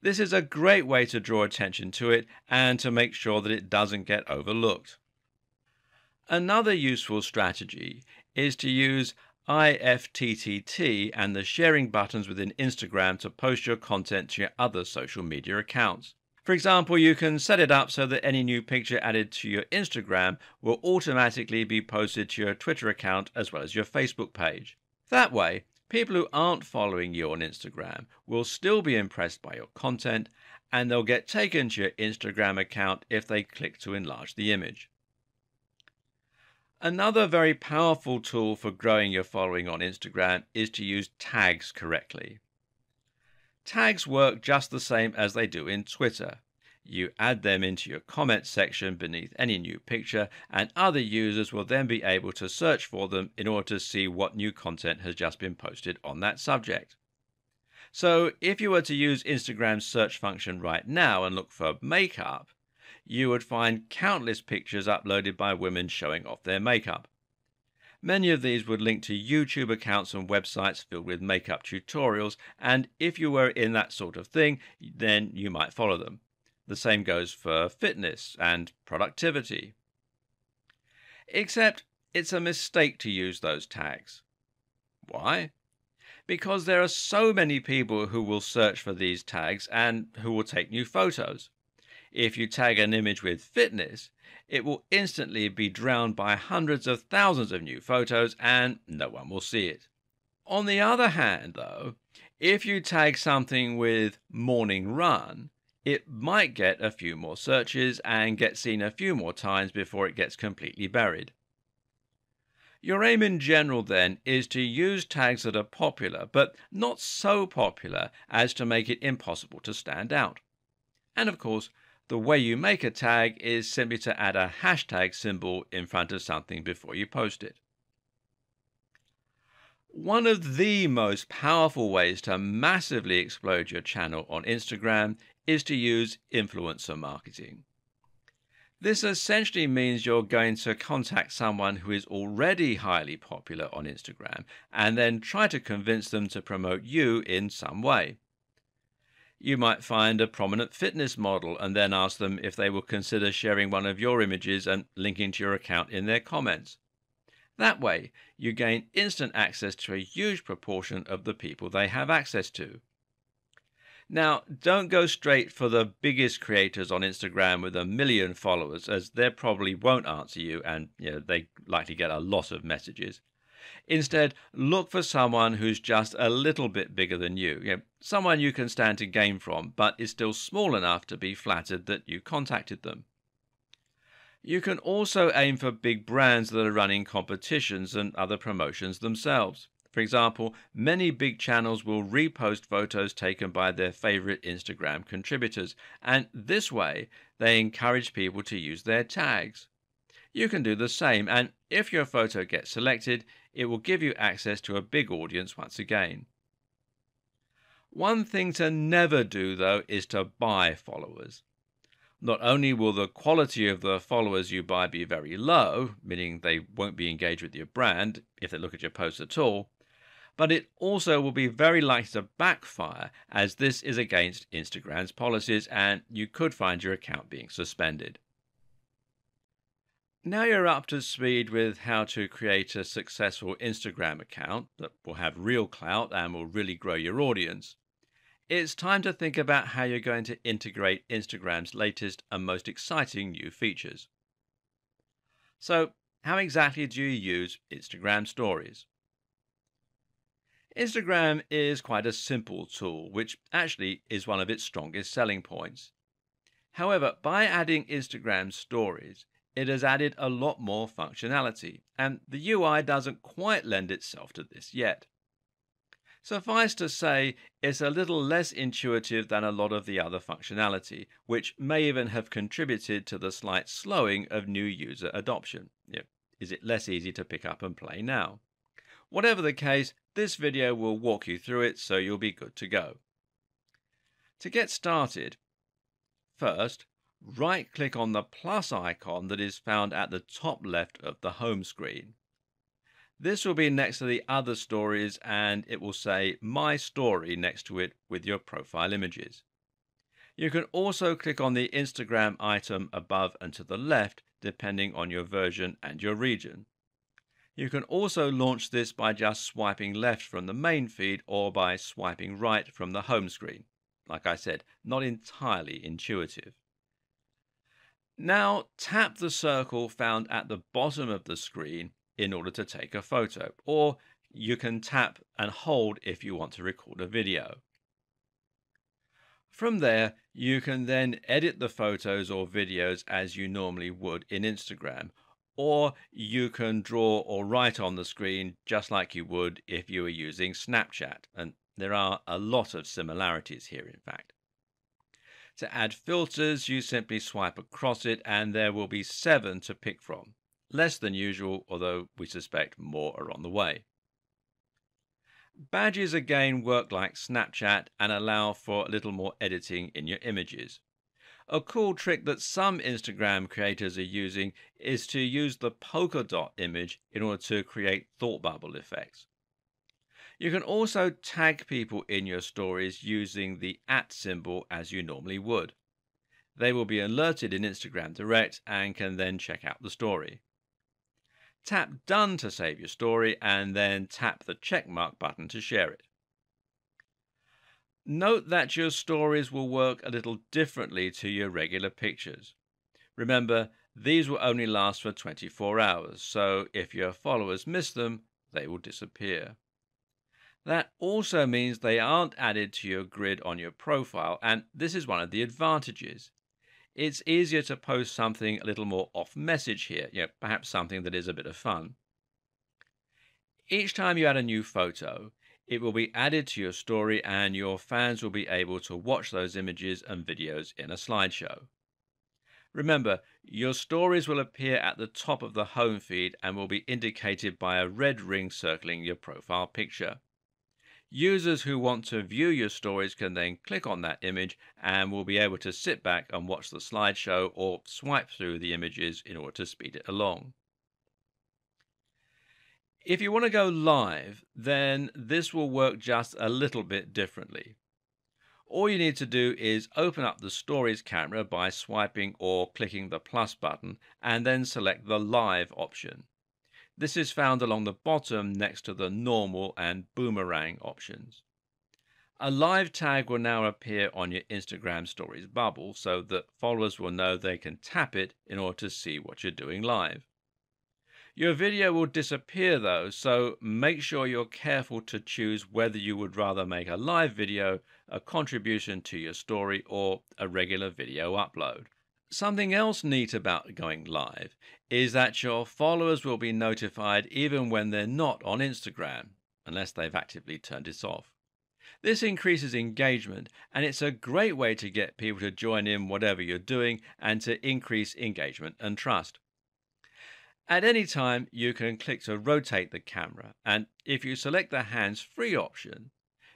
This is a great way to draw attention to it and to make sure that it doesn't get overlooked. Another useful strategy is to use IFTTT and the sharing buttons within Instagram to post your content to your other social media accounts. For example, you can set it up so that any new picture added to your Instagram will automatically be posted to your Twitter account as well as your Facebook page. That way, people who aren't following you on Instagram will still be impressed by your content and they'll get taken to your Instagram account if they click to enlarge the image. Another very powerful tool for growing your following on Instagram is to use tags correctly. Tags work just the same as they do in Twitter. You add them into your comments section beneath any new picture, and other users will then be able to search for them in order to see what new content has just been posted on that subject. So, if you were to use Instagram's search function right now and look for makeup, you would find countless pictures uploaded by women showing off their makeup. Many of these would link to YouTube accounts and websites filled with makeup tutorials, and if you were in that sort of thing, then you might follow them. The same goes for fitness and productivity. Except it's a mistake to use those tags. Why? Because there are so many people who will search for these tags and who will take new photos. If you tag an image with fitness, it will instantly be drowned by hundreds of thousands of new photos and no one will see it. On the other hand, though, if you tag something with morning run, it might get a few more searches and get seen a few more times before it gets completely buried. Your aim in general then is to use tags that are popular, but not so popular as to make it impossible to stand out. And of course, the way you make a tag is simply to add a hashtag symbol in front of something before you post it. One of the most powerful ways to massively explode your channel on Instagram is to use influencer marketing. This essentially means you're going to contact someone who is already highly popular on Instagram and then try to convince them to promote you in some way. You might find a prominent fitness model and then ask them if they will consider sharing one of your images and linking to your account in their comments. That way, you gain instant access to a huge proportion of the people they have access to. Now, don't go straight for the biggest creators on Instagram with a million followers, as they probably won't answer you and you know, they likely get a lot of messages. Instead, look for someone who's just a little bit bigger than you, you know, someone you can stand to gain from, but is still small enough to be flattered that you contacted them. You can also aim for big brands that are running competitions and other promotions themselves. For example, many big channels will repost photos taken by their favorite Instagram contributors, and this way they encourage people to use their tags. You can do the same, and if your photo gets selected, it will give you access to a big audience once again. One thing to never do, though, is to buy followers. Not only will the quality of the followers you buy be very low, meaning they won't be engaged with your brand if they look at your posts at all, but it also will be very likely to backfire as this is against Instagram's policies and you could find your account being suspended. Now you're up to speed with how to create a successful Instagram account that will have real clout and will really grow your audience. It's time to think about how you're going to integrate Instagram's latest and most exciting new features. So, how exactly do you use Instagram stories? Instagram is quite a simple tool, which actually is one of its strongest selling points. However, by adding Instagram stories, it has added a lot more functionality, and the UI doesn't quite lend itself to this yet. Suffice to say, it's a little less intuitive than a lot of the other functionality, which may even have contributed to the slight slowing of new user adoption. Is it less easy to pick up and play now? Whatever the case, this video will walk you through it so you'll be good to go. To get started, first right click on the plus icon that is found at the top left of the home screen. This will be next to the other stories and it will say My Story next to it with your profile images. You can also click on the Instagram item above and to the left depending on your version and your region. You can also launch this by just swiping left from the main feed or by swiping right from the home screen. Like I said, not entirely intuitive. Now tap the circle found at the bottom of the screen in order to take a photo, or you can tap and hold if you want to record a video. From there, you can then edit the photos or videos as you normally would in Instagram, or you can draw or write on the screen just like you would if you were using Snapchat, and there are a lot of similarities here, in fact. To add filters, you simply swipe across it and there will be seven to pick from. Less than usual, although we suspect more are on the way. Badges again work like Snapchat and allow for a little more editing in your images. A cool trick that some Instagram creators are using is to use the polka dot image in order to create thought bubble effects. You can also tag people in your stories using the at symbol as you normally would. They will be alerted in Instagram Direct and can then check out the story. Tap Done to save your story and then tap the checkmark button to share it. Note that your stories will work a little differently to your regular pictures. Remember, these will only last for 24 hours, so if your followers miss them, they will disappear. That also means they aren't added to your grid on your profile, and this is one of the advantages. It's easier to post something a little more off message here, you know, perhaps something that is a bit of fun. Each time you add a new photo, it will be added to your story, and your fans will be able to watch those images and videos in a slideshow. Remember, your stories will appear at the top of the home feed and will be indicated by a red ring circling your profile picture. Users who want to view your stories can then click on that image and will be able to sit back and watch the slideshow or swipe through the images in order to speed it along. If you want to go live, then this will work just a little bit differently. All you need to do is open up the Stories camera by swiping or clicking the plus button and then select the Live option. This is found along the bottom next to the Normal and Boomerang options. A live tag will now appear on your Instagram Stories bubble so that followers will know they can tap it in order to see what you're doing live. Your video will disappear though, so make sure you're careful to choose whether you would rather make a live video, a contribution to your story, or a regular video upload. Something else neat about going live is that your followers will be notified even when they're not on Instagram, unless they've actively turned it off. This increases engagement, and it's a great way to get people to join in whatever you're doing and to increase engagement and trust. At any time, you can click to rotate the camera, and if you select the hands free option,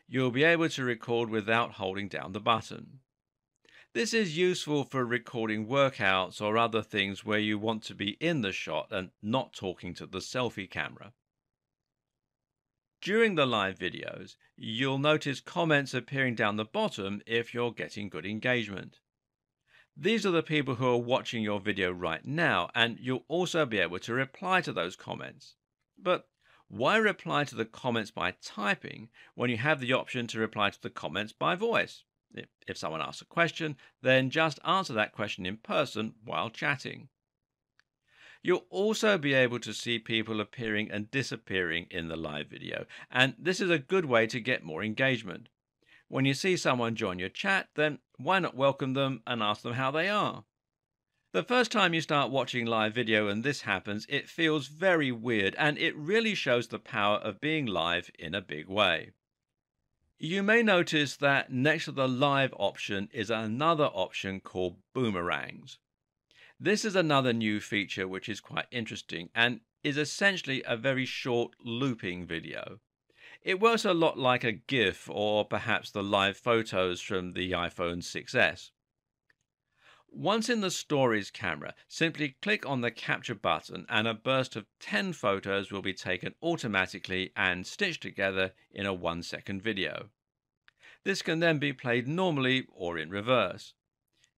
you'll be able to record without holding down the button. This is useful for recording workouts or other things where you want to be in the shot and not talking to the selfie camera. During the live videos, you'll notice comments appearing down the bottom if you're getting good engagement. These are the people who are watching your video right now, and you'll also be able to reply to those comments. But why reply to the comments by typing when you have the option to reply to the comments by voice? If someone asks a question, then just answer that question in person while chatting. You'll also be able to see people appearing and disappearing in the live video, and this is a good way to get more engagement. When you see someone join your chat, then why not welcome them and ask them how they are? The first time you start watching live video and this happens, it feels very weird and it really shows the power of being live in a big way. You may notice that next to the live option is another option called boomerangs. This is another new feature which is quite interesting and is essentially a very short looping video. It works a lot like a GIF or perhaps the live photos from the iPhone 6s. Once in the Stories camera, simply click on the capture button and a burst of 10 photos will be taken automatically and stitched together in a 1 second video. This can then be played normally or in reverse.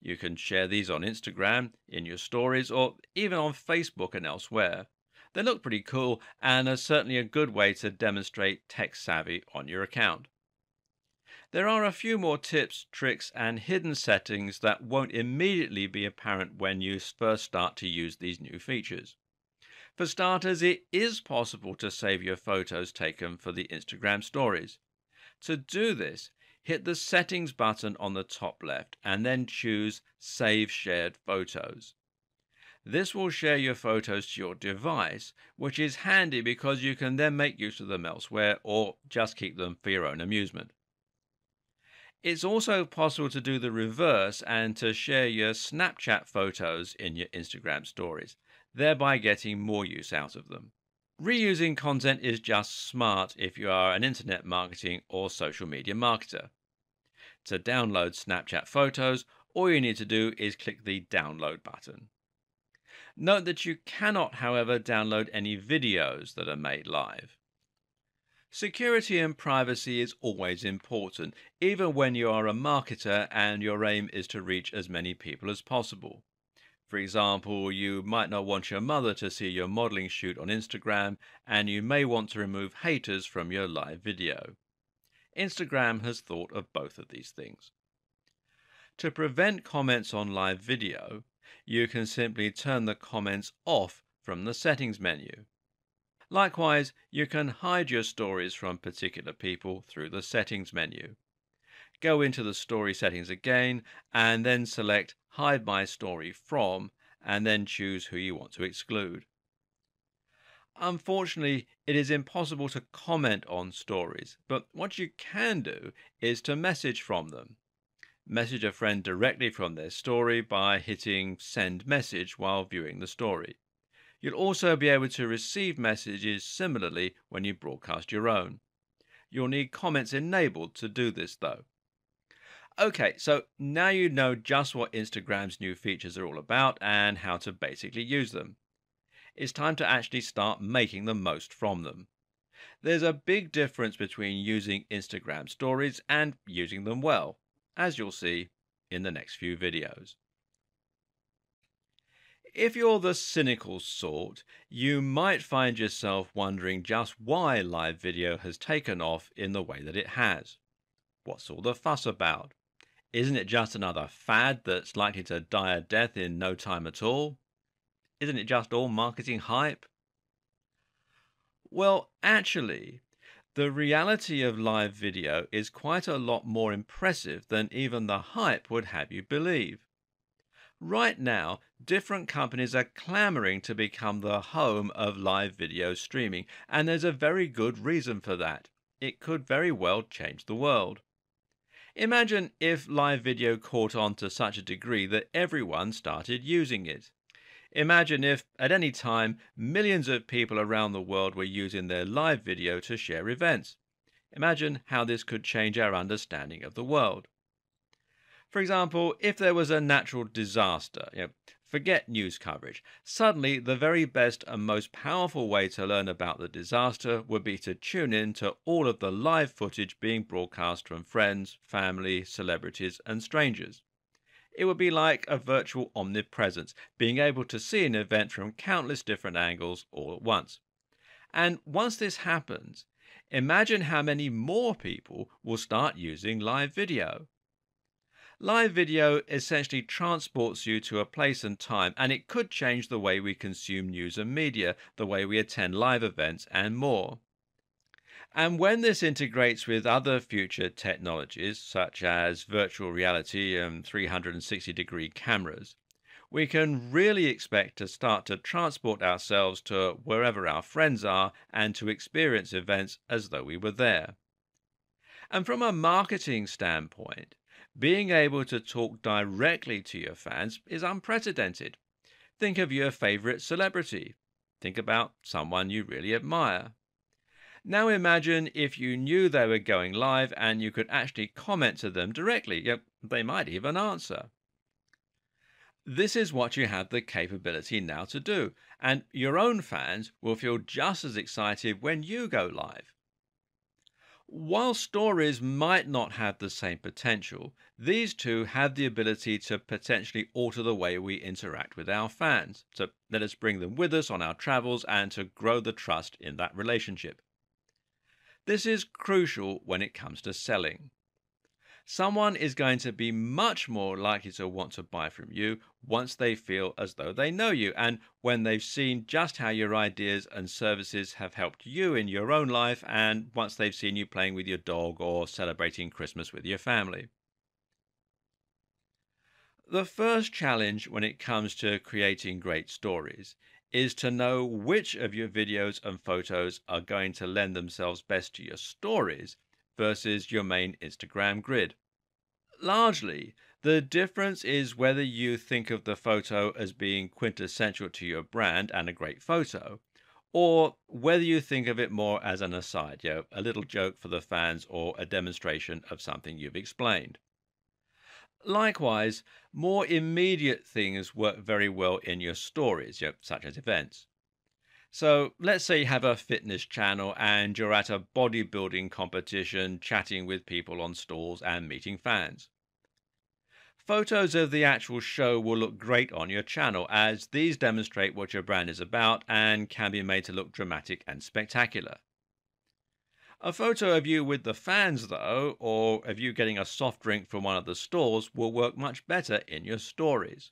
You can share these on Instagram, in your stories, or even on Facebook and elsewhere. They look pretty cool and are certainly a good way to demonstrate tech savvy on your account. There are a few more tips, tricks, and hidden settings that won't immediately be apparent when you first start to use these new features. For starters, it is possible to save your photos taken for the Instagram stories. To do this, hit the settings button on the top left and then choose Save Shared Photos. This will share your photos to your device, which is handy because you can then make use of them elsewhere or just keep them for your own amusement. It's also possible to do the reverse and to share your Snapchat photos in your Instagram stories, thereby getting more use out of them. Reusing content is just smart if you are an internet marketing or social media marketer. To download Snapchat photos, all you need to do is click the download button. Note that you cannot, however, download any videos that are made live. Security and privacy is always important, even when you are a marketer and your aim is to reach as many people as possible. For example, you might not want your mother to see your modeling shoot on Instagram, and you may want to remove haters from your live video. Instagram has thought of both of these things. To prevent comments on live video, you can simply turn the comments off from the settings menu. Likewise, you can hide your stories from particular people through the settings menu. Go into the story settings again and then select hide my story from and then choose who you want to exclude. Unfortunately, it is impossible to comment on stories, but what you can do is to message from them. Message a friend directly from their story by hitting send message while viewing the story. You'll also be able to receive messages similarly when you broadcast your own. You'll need comments enabled to do this though. Okay, so now you know just what Instagram's new features are all about and how to basically use them. It's time to actually start making the most from them. There's a big difference between using Instagram stories and using them well, as you'll see in the next few videos. If you're the cynical sort, you might find yourself wondering just why live video has taken off in the way that it has. What's all the fuss about? Isn't it just another fad that's likely to die a death in no time at all? Isn't it just all marketing hype? Well, actually, the reality of live video is quite a lot more impressive than even the hype would have you believe. Right now, different companies are clamoring to become the home of live video streaming, and there's a very good reason for that. It could very well change the world. Imagine if live video caught on to such a degree that everyone started using it. Imagine if, at any time, millions of people around the world were using their live video to share events. Imagine how this could change our understanding of the world. For example, if there was a natural disaster, you know, forget news coverage. Suddenly, the very best and most powerful way to learn about the disaster would be to tune in to all of the live footage being broadcast from friends, family, celebrities, and strangers. It would be like a virtual omnipresence, being able to see an event from countless different angles all at once. And once this happens, imagine how many more people will start using live video. Live video essentially transports you to a place and time, and it could change the way we consume news and media, the way we attend live events, and more. And when this integrates with other future technologies, such as virtual reality and 360 degree cameras, we can really expect to start to transport ourselves to wherever our friends are and to experience events as though we were there. And from a marketing standpoint, being able to talk directly to your fans is unprecedented. Think of your favorite celebrity. Think about someone you really admire. Now imagine if you knew they were going live and you could actually comment to them directly. Yep, they might even answer. This is what you have the capability now to do, and your own fans will feel just as excited when you go live. While stories might not have the same potential, these two have the ability to potentially alter the way we interact with our fans. So let us bring them with us on our travels and to grow the trust in that relationship. This is crucial when it comes to selling someone is going to be much more likely to want to buy from you once they feel as though they know you and when they've seen just how your ideas and services have helped you in your own life and once they've seen you playing with your dog or celebrating Christmas with your family. The first challenge when it comes to creating great stories is to know which of your videos and photos are going to lend themselves best to your stories versus your main Instagram grid. Largely, the difference is whether you think of the photo as being quintessential to your brand and a great photo, or whether you think of it more as an aside, you know, a little joke for the fans or a demonstration of something you've explained. Likewise, more immediate things work very well in your stories, you know, such as events. So let's say you have a fitness channel and you're at a bodybuilding competition chatting with people on stalls and meeting fans. Photos of the actual show will look great on your channel as these demonstrate what your brand is about and can be made to look dramatic and spectacular. A photo of you with the fans, though, or of you getting a soft drink from one of the stalls, will work much better in your stories.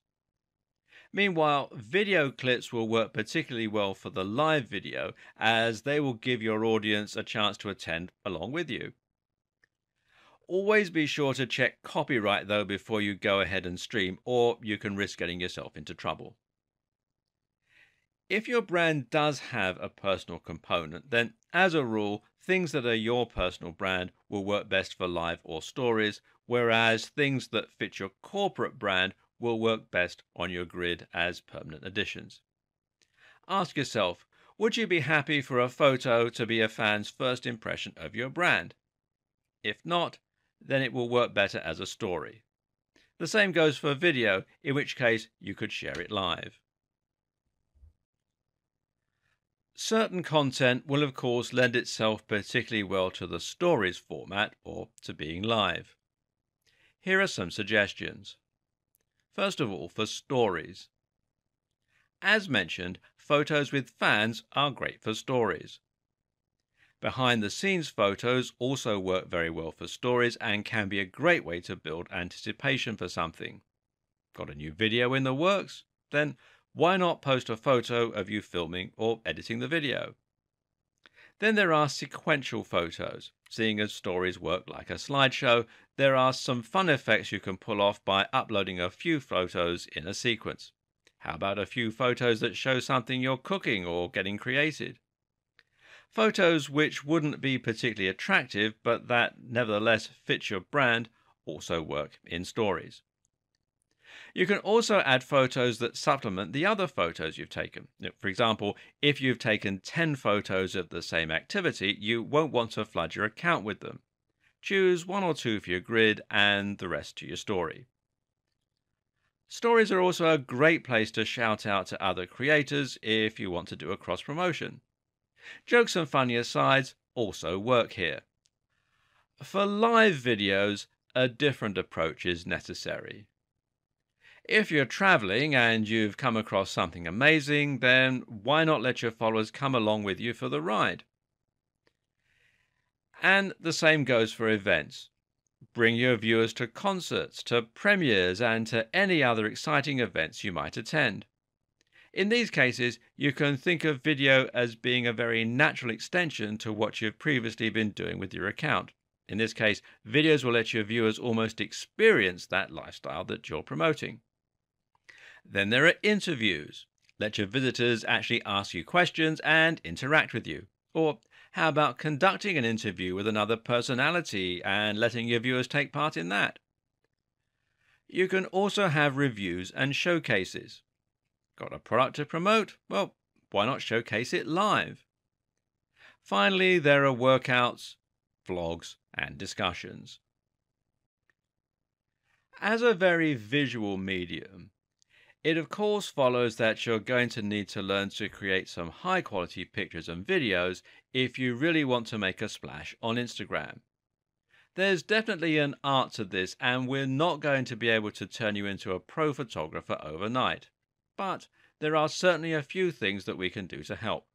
Meanwhile, video clips will work particularly well for the live video as they will give your audience a chance to attend along with you. Always be sure to check copyright though before you go ahead and stream, or you can risk getting yourself into trouble. If your brand does have a personal component, then as a rule, things that are your personal brand will work best for live or stories, whereas things that fit your corporate brand will work best on your grid as permanent additions. Ask yourself, would you be happy for a photo to be a fan's first impression of your brand? If not, then it will work better as a story. The same goes for video, in which case you could share it live. Certain content will, of course, lend itself particularly well to the stories format or to being live. Here are some suggestions. First of all, for stories. As mentioned, photos with fans are great for stories. Behind the scenes photos also work very well for stories and can be a great way to build anticipation for something. Got a new video in the works? Then why not post a photo of you filming or editing the video? Then there are sequential photos. Seeing as stories work like a slideshow, there are some fun effects you can pull off by uploading a few photos in a sequence. How about a few photos that show something you're cooking or getting created? Photos which wouldn't be particularly attractive but that nevertheless fit your brand also work in stories. You can also add photos that supplement the other photos you've taken. For example, if you've taken 10 photos of the same activity, you won't want to flood your account with them. Choose one or two for your grid and the rest to your story. Stories are also a great place to shout out to other creators if you want to do a cross promotion. Jokes and funny asides also work here. For live videos, a different approach is necessary. If you're traveling and you've come across something amazing, then why not let your followers come along with you for the ride? And the same goes for events. Bring your viewers to concerts, to premieres, and to any other exciting events you might attend. In these cases, you can think of video as being a very natural extension to what you've previously been doing with your account. In this case, videos will let your viewers almost experience that lifestyle that you're promoting. Then there are interviews. Let your visitors actually ask you questions and interact with you. Or how about conducting an interview with another personality and letting your viewers take part in that? You can also have reviews and showcases. Got a product to promote? Well, why not showcase it live? Finally, there are workouts, vlogs, and discussions. As a very visual medium, it of course follows that you're going to need to learn to create some high quality pictures and videos if you really want to make a splash on Instagram. There's definitely an art to this, and we're not going to be able to turn you into a pro photographer overnight. But there are certainly a few things that we can do to help.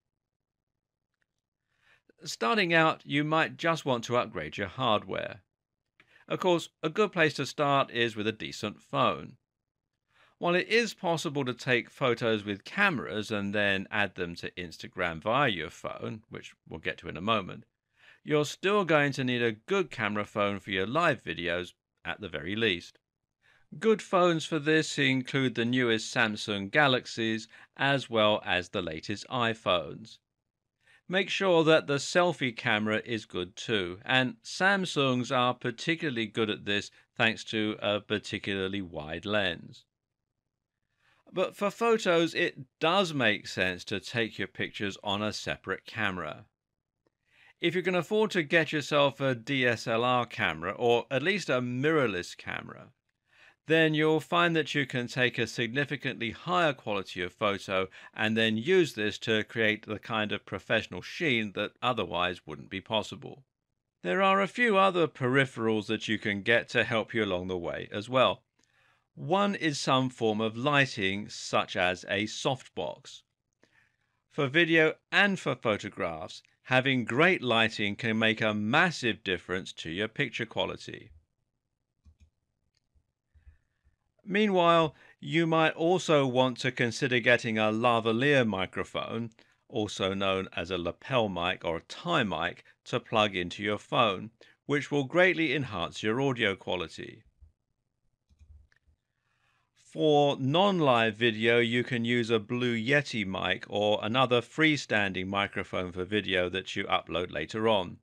Starting out, you might just want to upgrade your hardware. Of course, a good place to start is with a decent phone. While it is possible to take photos with cameras and then add them to Instagram via your phone, which we'll get to in a moment, you're still going to need a good camera phone for your live videos at the very least. Good phones for this include the newest Samsung Galaxies as well as the latest iPhones. Make sure that the selfie camera is good too, and Samsungs are particularly good at this thanks to a particularly wide lens. But for photos, it does make sense to take your pictures on a separate camera. If you can afford to get yourself a DSLR camera, or at least a mirrorless camera, then you'll find that you can take a significantly higher quality of photo and then use this to create the kind of professional sheen that otherwise wouldn't be possible. There are a few other peripherals that you can get to help you along the way as well. One is some form of lighting, such as a softbox. For video and for photographs, having great lighting can make a massive difference to your picture quality. Meanwhile, you might also want to consider getting a lavalier microphone, also known as a lapel mic or a tie mic, to plug into your phone, which will greatly enhance your audio quality. For non-live video, you can use a Blue Yeti mic or another freestanding microphone for video that you upload later on.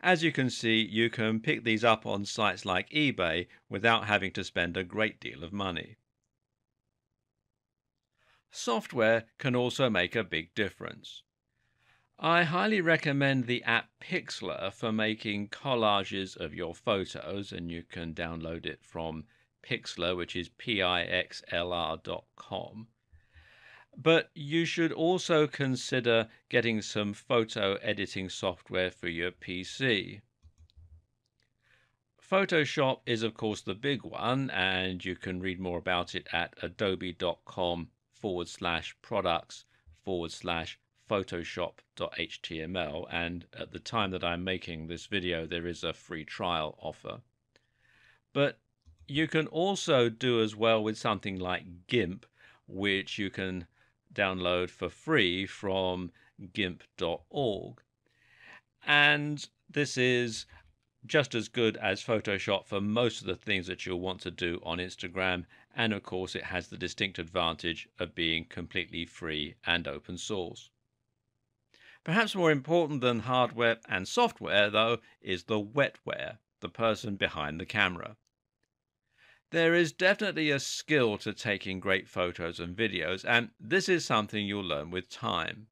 As you can see, you can pick these up on sites like eBay without having to spend a great deal of money. Software can also make a big difference. I highly recommend the app Pixlr for making collages of your photos, and you can download it from Pixlr, which is pixlr.com. But you should also consider getting some photo editing software for your PC. Photoshop is, of course, the big one, and you can read more about it at adobe.com forward slash products forward slash photoshop.html. And at the time that I'm making this video, there is a free trial offer. But you can also do as well with something like GIMP, which you can download for free from gimp.org. And this is just as good as Photoshop for most of the things that you'll want to do on Instagram. And of course, it has the distinct advantage of being completely free and open source. Perhaps more important than hardware and software, though, is the wetware, the person behind the camera. There is definitely a skill to taking great photos and videos, and this is something you'll learn with time.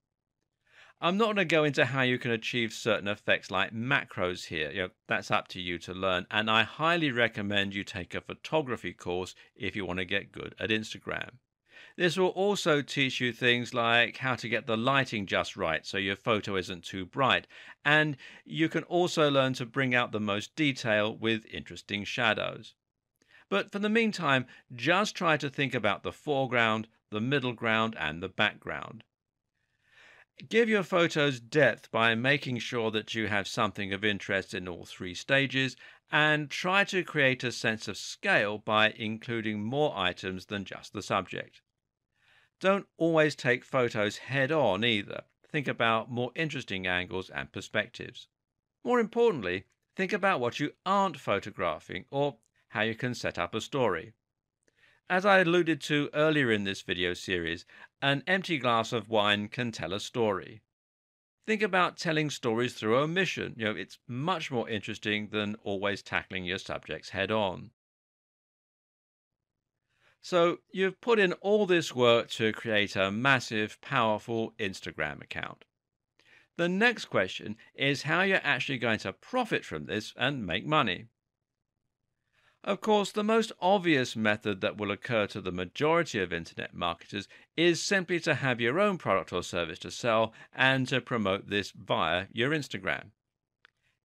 I'm not going to go into how you can achieve certain effects like macros here. You know, that's up to you to learn, and I highly recommend you take a photography course if you want to get good at Instagram. This will also teach you things like how to get the lighting just right so your photo isn't too bright, and you can also learn to bring out the most detail with interesting shadows. But for the meantime, just try to think about the foreground, the middle ground, and the background. Give your photos depth by making sure that you have something of interest in all three stages and try to create a sense of scale by including more items than just the subject. Don't always take photos head on either. Think about more interesting angles and perspectives. More importantly, think about what you aren't photographing or how you can set up a story. As I alluded to earlier in this video series, an empty glass of wine can tell a story. Think about telling stories through omission. You know, it's much more interesting than always tackling your subjects head on. So you've put in all this work to create a massive, powerful Instagram account. The next question is how you're actually going to profit from this and make money. Of course, the most obvious method that will occur to the majority of internet marketers is simply to have your own product or service to sell and to promote this via your Instagram.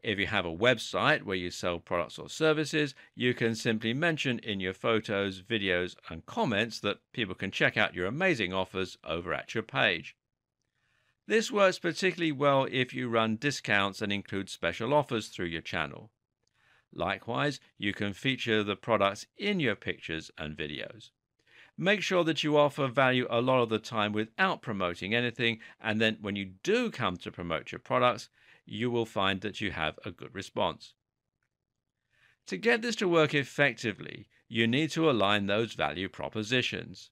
If you have a website where you sell products or services, you can simply mention in your photos, videos, and comments that people can check out your amazing offers over at your page. This works particularly well if you run discounts and include special offers through your channel. Likewise, you can feature the products in your pictures and videos. Make sure that you offer value a lot of the time without promoting anything, and then when you do come to promote your products, you will find that you have a good response. To get this to work effectively, you need to align those value propositions.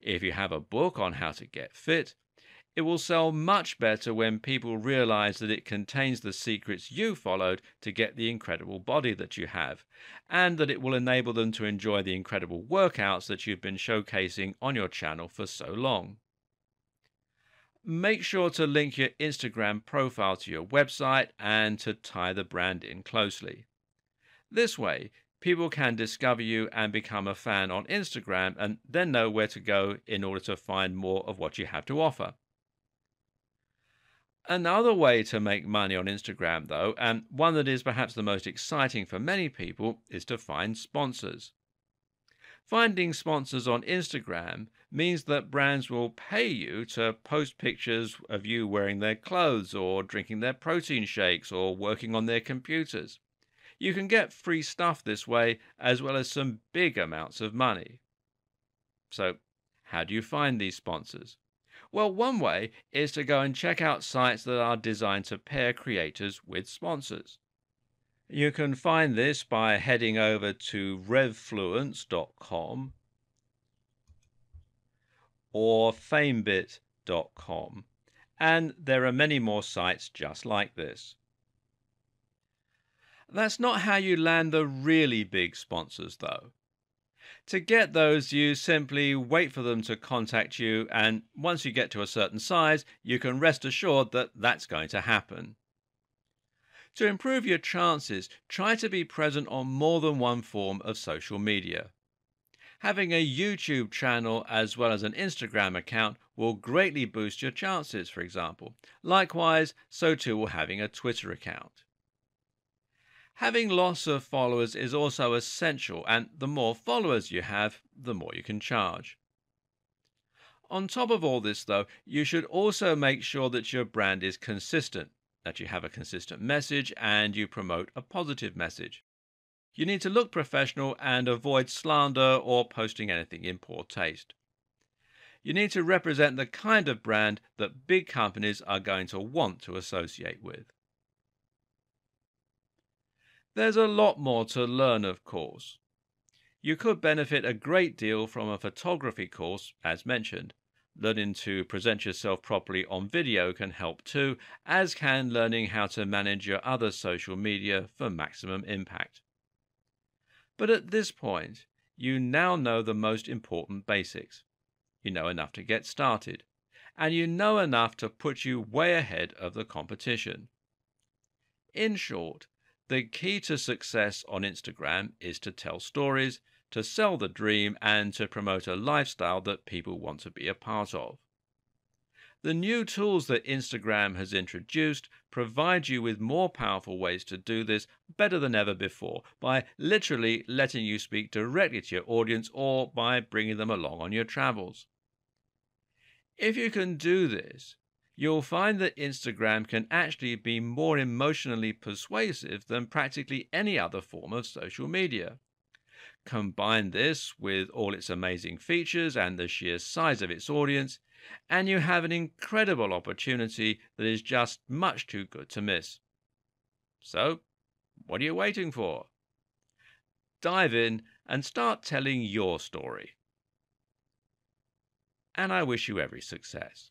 If you have a book on how to get fit, it will sell much better when people realize that it contains the secrets you followed to get the incredible body that you have, and that it will enable them to enjoy the incredible workouts that you've been showcasing on your channel for so long. Make sure to link your Instagram profile to your website and to tie the brand in closely. This way, people can discover you and become a fan on Instagram and then know where to go in order to find more of what you have to offer. Another way to make money on Instagram, though, and one that is perhaps the most exciting for many people, is to find sponsors. Finding sponsors on Instagram means that brands will pay you to post pictures of you wearing their clothes or drinking their protein shakes or working on their computers. You can get free stuff this way as well as some big amounts of money. So, how do you find these sponsors? Well, one way is to go and check out sites that are designed to pair creators with sponsors. You can find this by heading over to revfluence.com or famebit.com, and there are many more sites just like this. That's not how you land the really big sponsors, though. To get those, you simply wait for them to contact you, and once you get to a certain size, you can rest assured that that's going to happen. To improve your chances, try to be present on more than one form of social media. Having a YouTube channel as well as an Instagram account will greatly boost your chances, for example. Likewise, so too will having a Twitter account. Having lots of followers is also essential, and the more followers you have, the more you can charge. On top of all this, though, you should also make sure that your brand is consistent, that you have a consistent message, and you promote a positive message. You need to look professional and avoid slander or posting anything in poor taste. You need to represent the kind of brand that big companies are going to want to associate with. There's a lot more to learn, of course. You could benefit a great deal from a photography course, as mentioned. Learning to present yourself properly on video can help too, as can learning how to manage your other social media for maximum impact. But at this point, you now know the most important basics. You know enough to get started, and you know enough to put you way ahead of the competition. In short, the key to success on Instagram is to tell stories, to sell the dream, and to promote a lifestyle that people want to be a part of. The new tools that Instagram has introduced provide you with more powerful ways to do this better than ever before by literally letting you speak directly to your audience or by bringing them along on your travels. If you can do this, you'll find that Instagram can actually be more emotionally persuasive than practically any other form of social media. Combine this with all its amazing features and the sheer size of its audience, and you have an incredible opportunity that is just much too good to miss. So, what are you waiting for? Dive in and start telling your story. And I wish you every success.